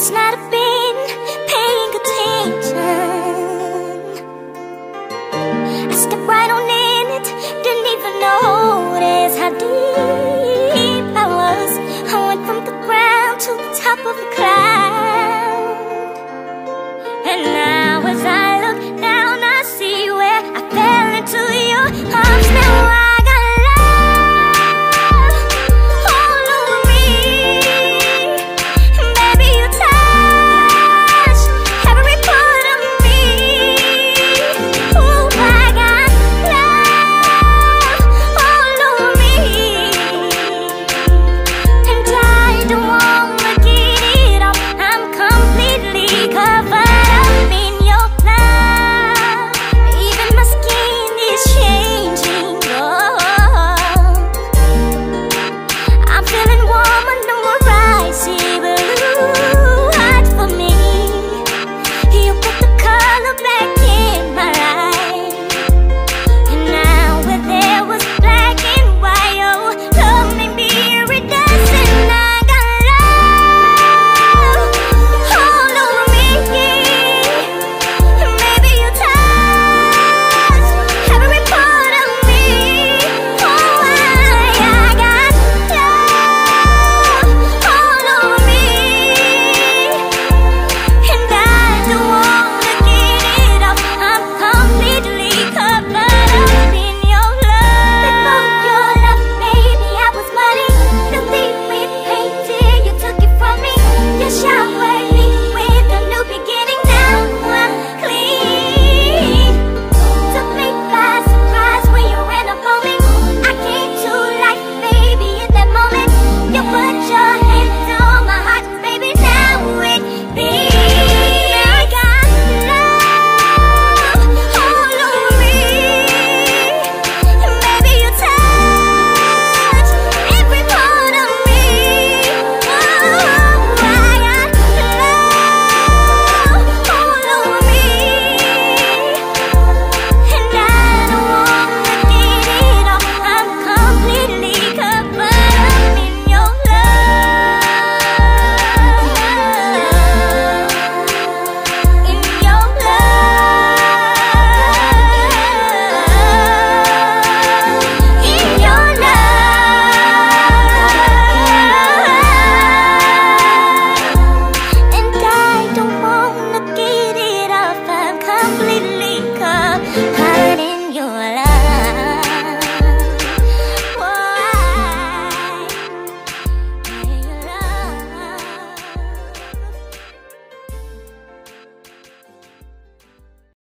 must not have been paying attention I stepped right on in it, didn't even notice how deep I was I went from the ground to the top of the cloud And now.